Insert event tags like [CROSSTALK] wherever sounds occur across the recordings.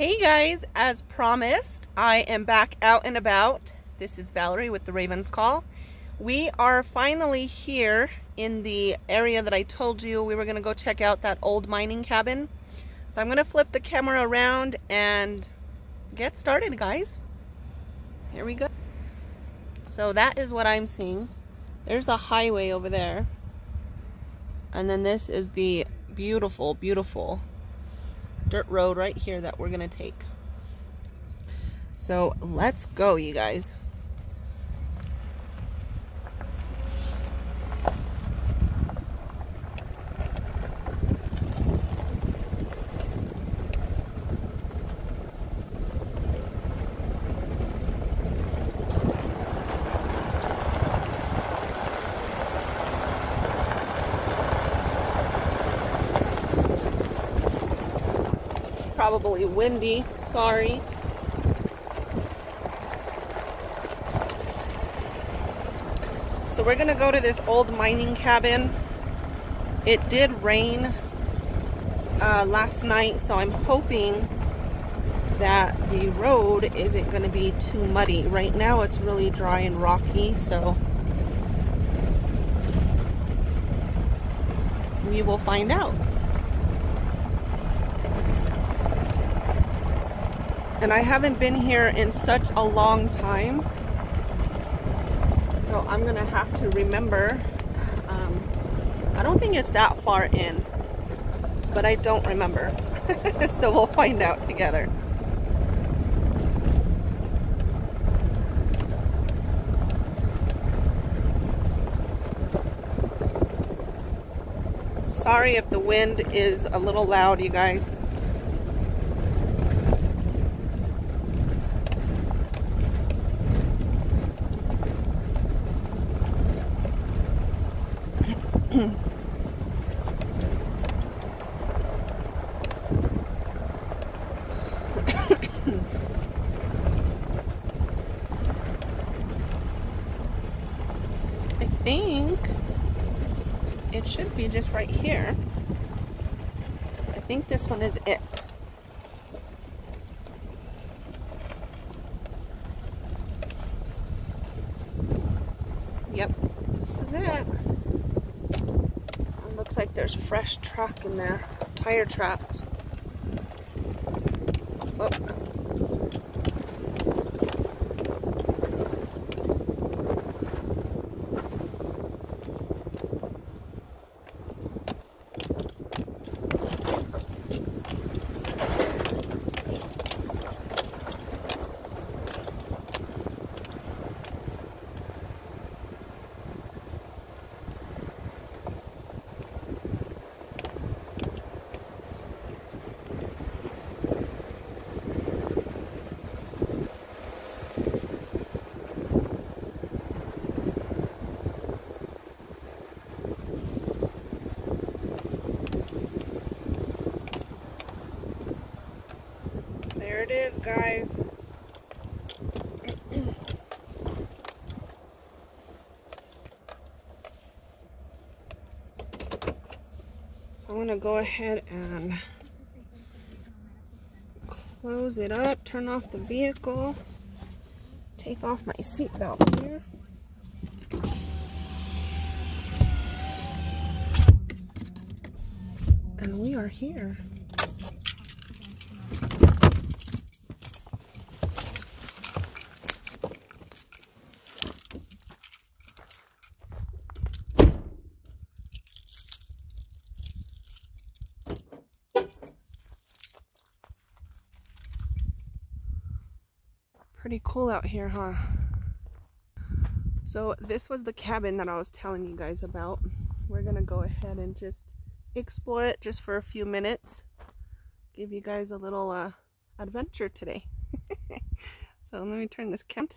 Hey guys, as promised, I am back out and about. This is Valerie with the Ravens Call. We are finally here in the area that I told you we were going to go check out that old mining cabin. So I'm going to flip the camera around and get started, guys. Here we go. So that is what I'm seeing. There's the highway over there. And then this is the beautiful, beautiful dirt road right here that we're gonna take. So let's go, you guys. Probably windy. Sorry. So we're going to go to this old mining cabin. It did rain uh, last night, so I'm hoping that the road isn't going to be too muddy. Right now it's really dry and rocky, so we will find out. And I haven't been here in such a long time. So I'm gonna have to remember um, I don't think it's that far in but I don't remember. [LAUGHS] So we'll find out together. Sorry if the wind is a little loud you guys think it should be just right here. I think this one is it. Yep, this is it. it looks like there's fresh track in there, tire tracks. Look. Oh, it is, guys. so I'm to go ahead and close it up, turn off the vehicle, take off my seatbelt here. And we are here. Pretty cool out here, huh? So this was the cabin that I was telling you guys about. We're gonna go ahead and just explore it just for a few minutes. Give you guys a little uh, adventure today. [LAUGHS] so let me turn this camera.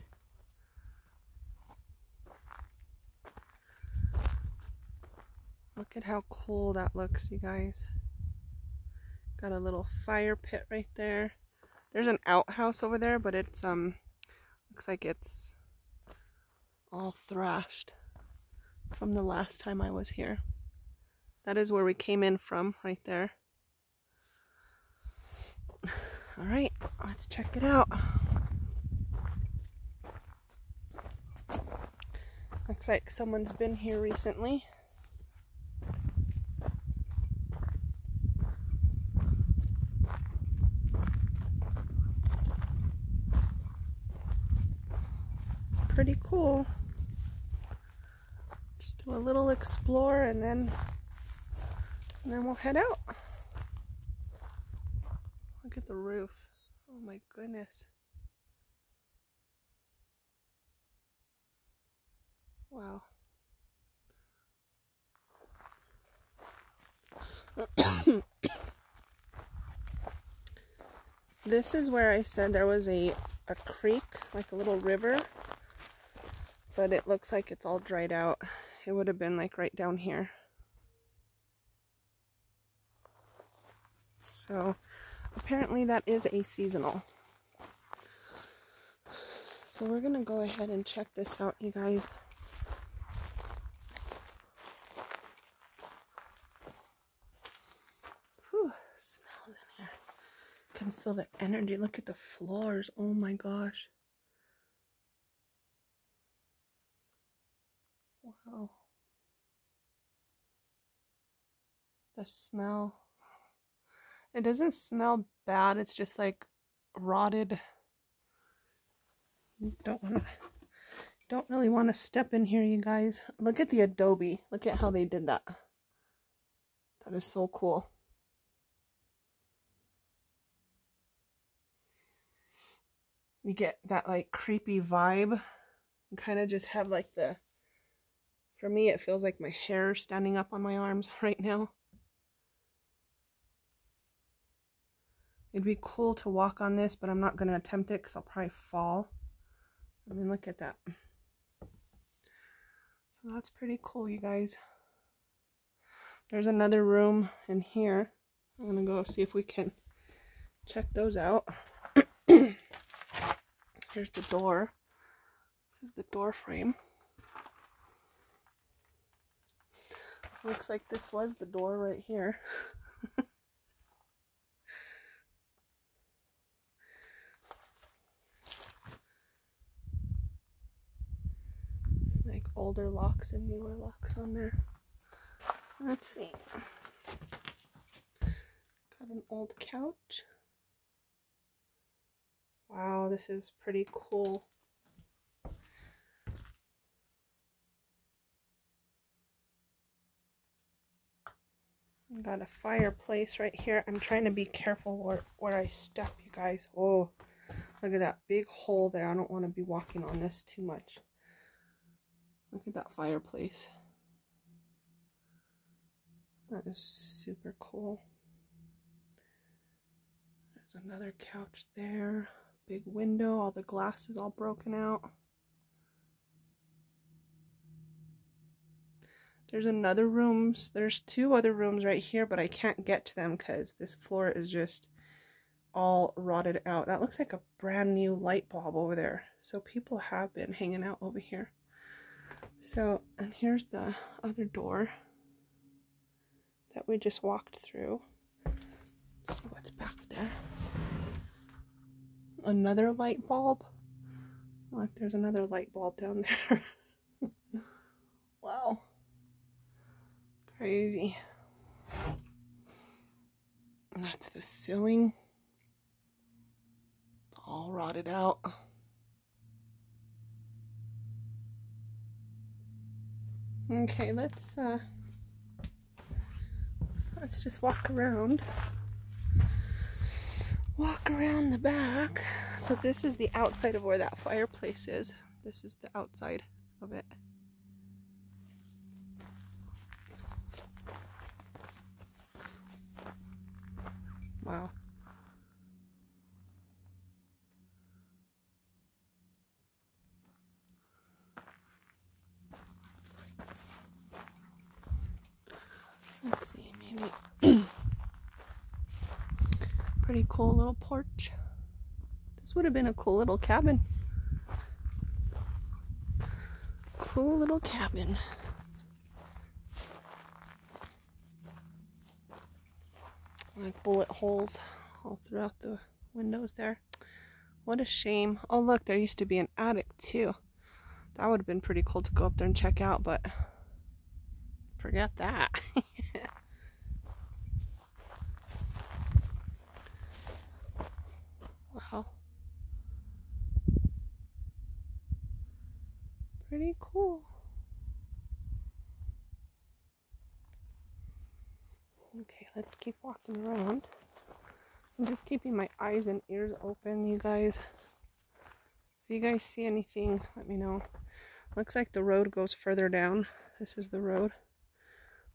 Look at how cool that looks, you guys. Got a little fire pit right there. There's an outhouse over there, but it's, um, looks like it's all thrashed from the last time I was here. That is where we came in from, right there. [SIGHS] All right, Let's check it out. Looks like someone's been here recently. Pretty cool. Just do a little explore and then and then we'll head out. Look at the roof. Oh my goodness. Wow. [COUGHS] this is where I said there was a, a creek, like a little river but it looks like it's all dried out. It would have been like right down here. So apparently that is a seasonal. So we're going to go ahead and check this out, you guys. Whew, smells in here. Can feel the energy. Look at the floors. Oh my gosh. Wow. The smell. It doesn't smell bad, it's just like rotted. Don't want to don't really want to step in here, you guys. Look at the adobe. Look at how they did that. That is so cool. You get that like creepy vibe. You kind of just have like the for me, it feels like my hair is standing up on my arms [LAUGHS] right now. It'd be cool to walk on this, but I'm not going to attempt it because I'll probably fall. I mean, look at that. So that's pretty cool, you guys. There's another room in here. I'm going to go see if we can check those out. [CLEARS THROAT] Here's the door. This is the door frame. Looks like this was the door right here. [LAUGHS] like older locks and newer locks on there. Let's see. Got an old couch. Wow, this is pretty cool. Got a fireplace right here. I'm trying to be careful where, where I step, you guys. Oh, look at that big hole there. I don't want to be walking on this too much. Look at that fireplace. That is super cool. There's another couch there. Big window. All the glass is all broken out. There's another rooms. There's two other rooms right here, but I can't get to them because this floor is just all rotted out. That looks like a brand new light bulb over there. So people have been hanging out over here. So, and here's the other door that we just walked through. Let's see what's back there. Another light bulb. Look, there's another light bulb down [LAUGHS] there. wow. Crazy. And that's the ceiling. It's all rotted out. Okay, let's uh let's just walk around. Walk around the back. So this is the outside of where that fireplace is. This is the outside of it. Wow. Let's see, maybe [CLEARS THROAT] pretty cool little porch. This would have been a cool little cabin. Cool little cabin. Like bullet holes all throughout the windows there. What a shame. Oh, look, there used to be an attic too. That would have been pretty cool to go up there and check out, but forget that. [LAUGHS] wow. Pretty cool. Okay, let's keep walking around. I'm just keeping my eyes and ears open, you guys. If you guys see anything, let me know. Looks like the road goes further down. This is the road.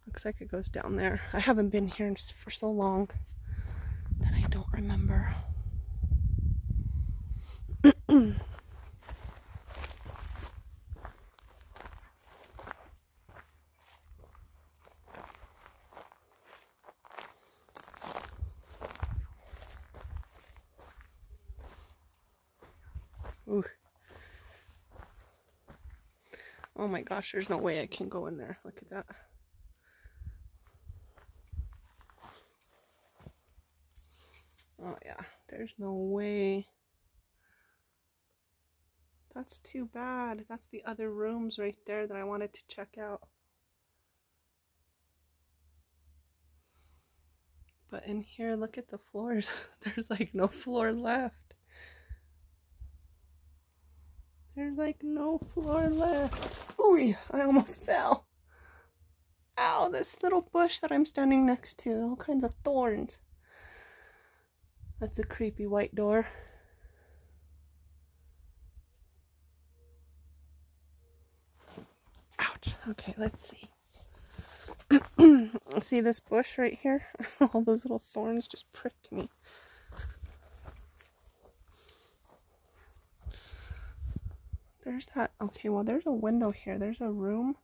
Looks like it goes down there. I haven't been here for so long that I don't remember. Oh my gosh, there's no way I can go in there. Look at that. Oh yeah, there's no way. That's too bad. That's the other rooms right there that I wanted to check out. But in here, look at the floors. [LAUGHS] There's like no floor left. There's like no floor left. Ooh, I almost [LAUGHS] fell. Ow, this little bush that I'm standing next to. All kinds of thorns. That's a creepy white door. Ouch. Okay, let's see. [CLEARS THROAT] see this bush right here? [LAUGHS] All those little thorns just pricked me. There's that. Okay, well, there's a window here. There's a room.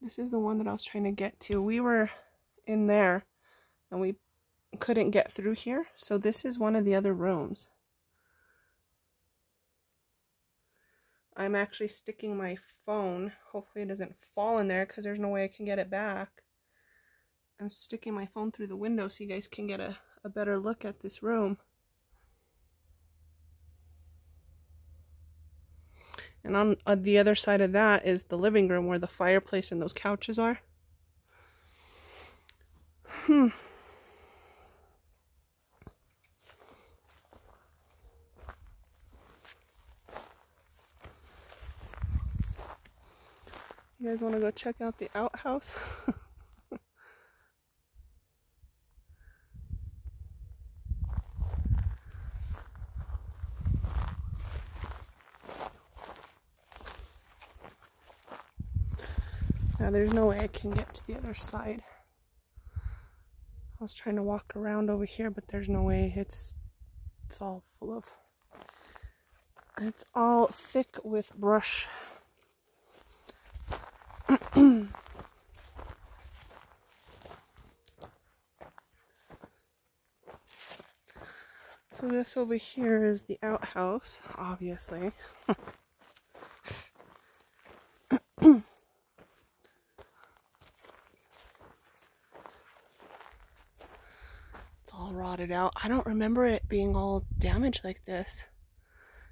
This is the one that I was trying to get to. We were in there and we couldn't get through here. So this is one of the other rooms. I'm actually sticking my phone. Hopefully it doesn't fall in there because there's no way I can get it back. I'm sticking my phone through the window so you guys can get a, a better look at this room. And on, on the other side of that is the living room where the fireplace and those couches are. Hmm. You guys want to go check out the outhouse? [LAUGHS] Now there's no way I can get to the other side. I was trying to walk around over here, but there's no way. It's it's all full of it's all thick with brush. [CLEARS THROAT] so this over here is the outhouse, obviously. [LAUGHS] rotted out. I don't remember it being all damaged like this.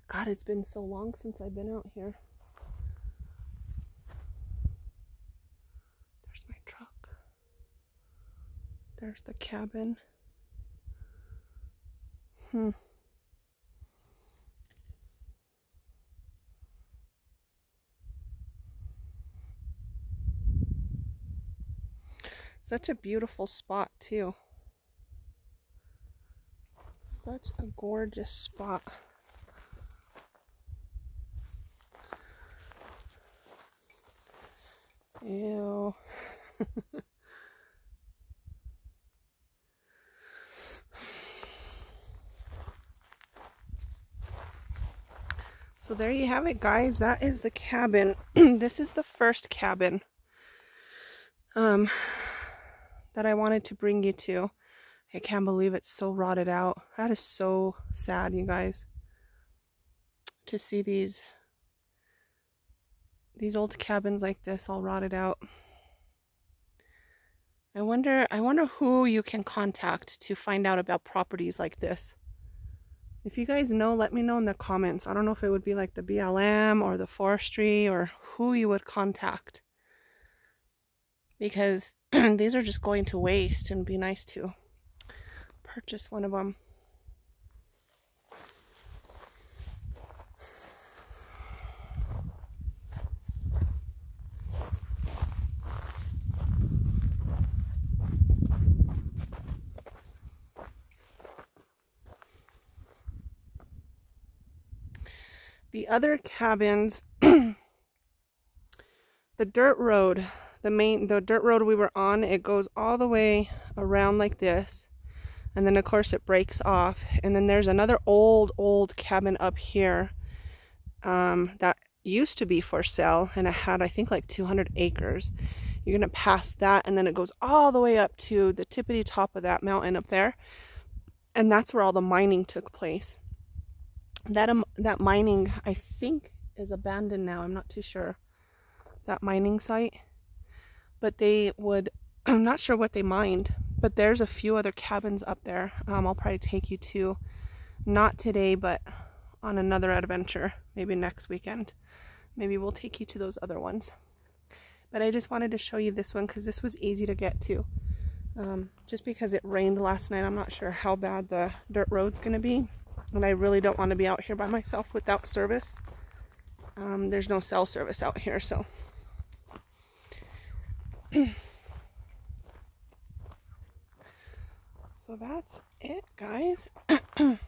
God, it's been so long since I've been out here. There's my truck. There's the cabin. Hmm. Such a beautiful spot, too such a gorgeous spot. Ew. so there you have it guys that is the cabin [CLEARS THROAT] this is the first cabin um that I wanted to bring you to I can't believe it's so rotted out. That is so sad, you guys. To see these these old cabins like this all rotted out. I wonder I wonder who you can contact to find out about properties like this. If you guys know, let me know in the comments. I don't know if it would be like the BLM or the forestry or who you would contact. Because [CLEARS THROAT] these are just going to waste and be nice to purchase one of them. The other cabins, [CLEARS THROAT] the dirt road, the main, the dirt road we were on, it goes all the way around like this. And then of course it breaks off. And then there's another old, old cabin up here um, that used to be for sale. And it had, I think, like 200 acres. You're to pass that and then it goes all the way up to the tippity top of that mountain up there. And that's where all the mining took place that um, that mining I think is abandoned now. I'm not too sure that mining site, but they would. [CLEARS THROAT] I'm not sure what they mined, but there's a few other cabins up there. Um, I'll probably take you to, not today, but on another adventure, maybe next weekend. Maybe we'll take you to those other ones. But I just wanted to show you this one because this was easy to get to. Um, just because it rained last night, I'm not sure how bad the dirt road's going to be and I really don't want to be out here by myself without service. Um, there's no cell service out here, so. [CLEARS THROAT] so that's it, guys. [CLEARS THROAT]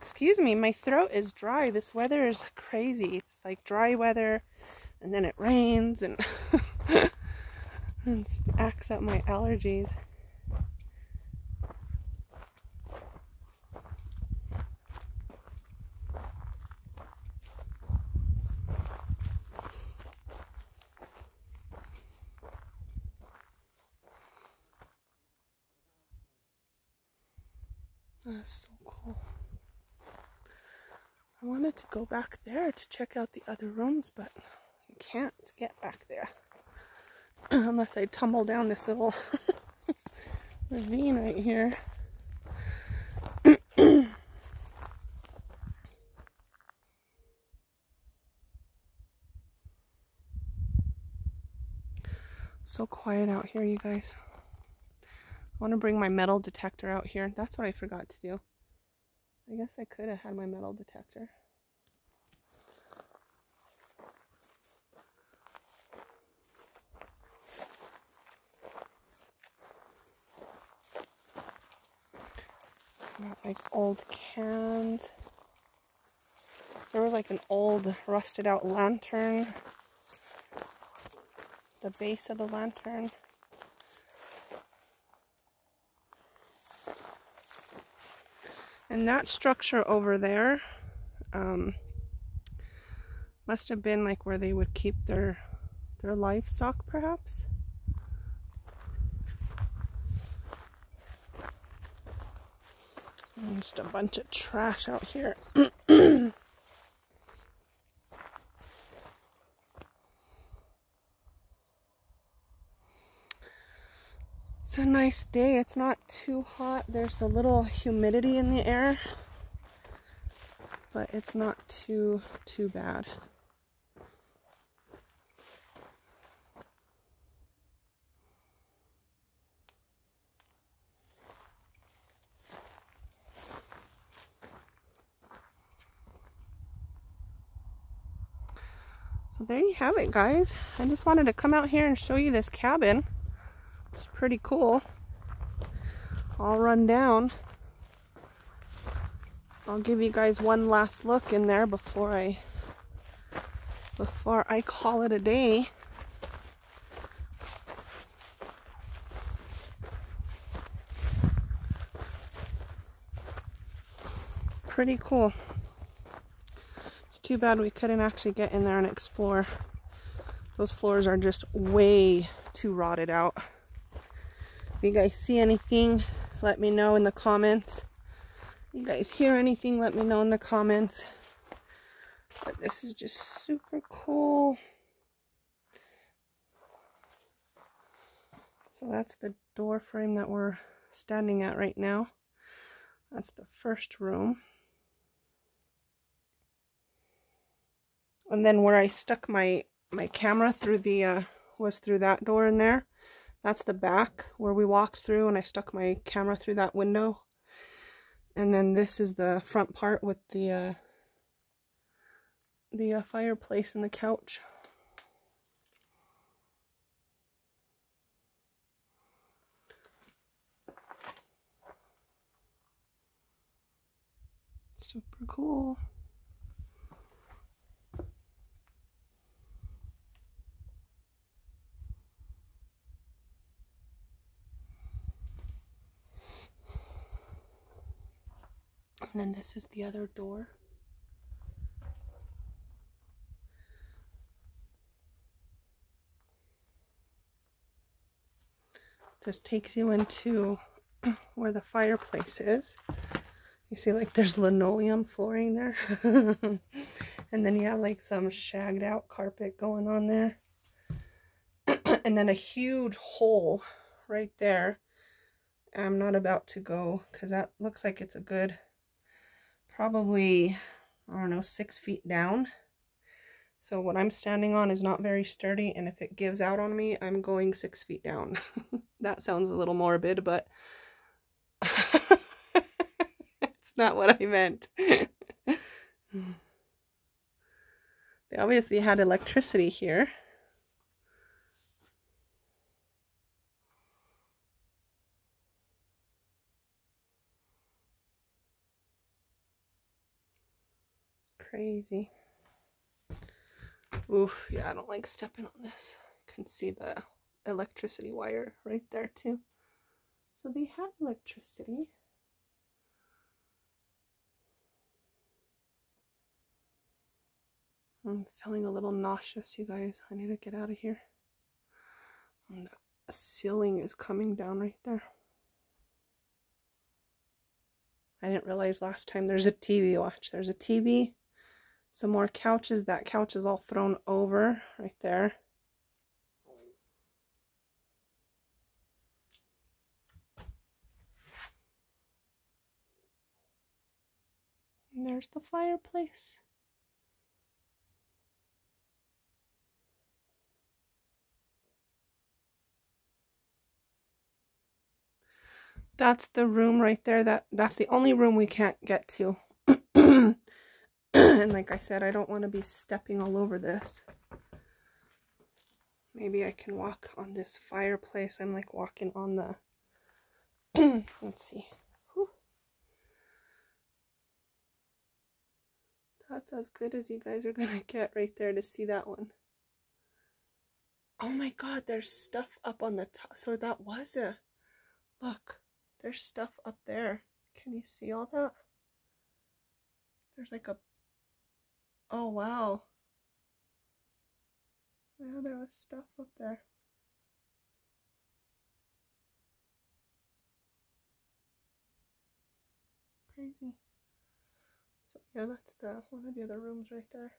Excuse me, my throat is dry. This weather is crazy. It's like dry weather, and then it rains, and, [LAUGHS] and acts up my allergies. That's so cool. I wanted to go back there to check out the other rooms, but I can't get back there. [CLEARS THROAT] Unless I tumble down this little [LAUGHS] ravine right here. [CLEARS THROAT] so quiet out here, you guys. I want to bring my metal detector out here. That's what I forgot to do. I guess I could have had my metal detector. Got like old cans. There was like an old rusted out lantern. The base of the lantern. And that structure over there um, must have been like where they would keep their their livestock perhaps. just a bunch of trash out here. It's a nice day. It's not too hot. There's a little humidity in the air, but it's not too, too bad. So there you have it, guys. I just wanted to come out here and show you this cabin. Pretty cool. All run down. I'll give you guys one last look in there before I before I call it a day. Pretty cool. It's too bad we couldn't actually get in there and explore. Those floors are just way too rotted out. If you guys see anything, let me know in the comments. You guys hear anything, let me know in the comments. But this is just super cool. So that's the door frame that we're standing at right now. That's the first room. And then where I stuck my, my camera through the, uh, was through that door in there. That's the back where we walked through and I stuck my camera through that window. And then this is the front part with the, uh, the uh, fireplace and the couch. Super cool. And then this is the other door. This takes you into [CLEARS THROAT] where the fireplace is. You see like there's linoleum flooring there. [LAUGHS] and then you have like some shagged out carpet going on there. [CLEARS THROAT] and then a huge hole right there. I'm not about to go because that looks like it's a good, probably, I don't know, six feet down. So what I'm standing on is not very sturdy and if it gives out on me, I'm going six feet down. [LAUGHS] that sounds a little morbid, but [LAUGHS] it's not what I meant. [LAUGHS] they obviously had electricity here. Crazy. Oof, yeah, I don't like stepping on this. You can see the electricity wire right there too. So they have electricity. I'm feeling a little nauseous, you guys. I need to get out of here. And the ceiling is coming down right there. I didn't realize last time there's a TV. Watch, there's a TV. Some more couches. That couch is all thrown over right there. And there's the fireplace. That's the room right there. That That's the only room we can't get to. [CLEARS THROAT] and like I said, I don't want to be stepping all over this. Maybe I can walk on this fireplace. I'm like walking on the... [CLEARS THROAT] Let's see. Whew. That's as good as you guys are going [LAUGHS] to get right there to see that one. Oh my god, there's stuff up on the top. So that was a... Look. There's stuff up there. Can you see all that? There's like a... Oh, wow. Yeah, there was stuff up there. Crazy. So yeah, that's the one of the other rooms right there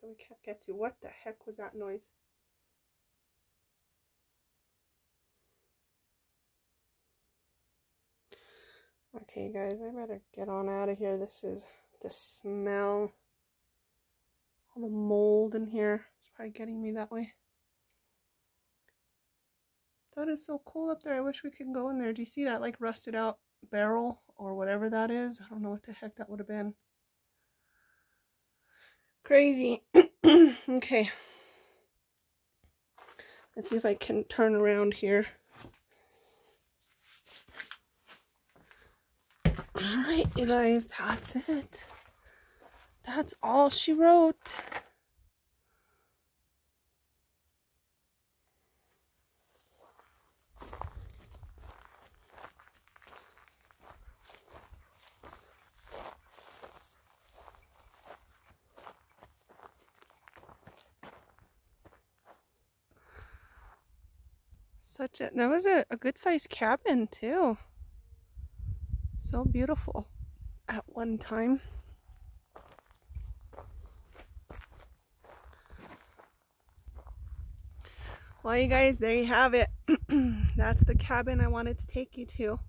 that we can't get to. What the heck was that noise? Okay, guys, I better get on out of here. This is the smell. All the mold in here. It's probably getting me that way. That is so cool up there. I wish we could go in there. Do you see that, like, rusted out barrel or whatever that is? I don't know what the heck that would have been. Crazy. [CLEARS THROAT] okay. Let's see if I can turn around here. Alright, you guys, that's it. That's all she wrote. Such a, that was a, a good sized cabin too so beautiful at one time. Well, you guys, there you have it. [CLEARS THROAT] that's the cabin I wanted to take you to.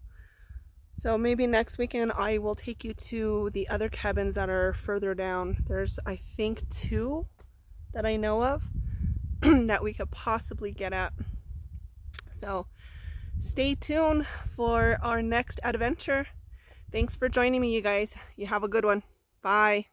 So maybe next weekend I will take you to the other cabins that are further down. There's, I think, two that I know of [CLEARS THROAT] that we could possibly get at. So stay tuned for our next adventure. Thanks for joining me, you guys. You have a good one. Bye.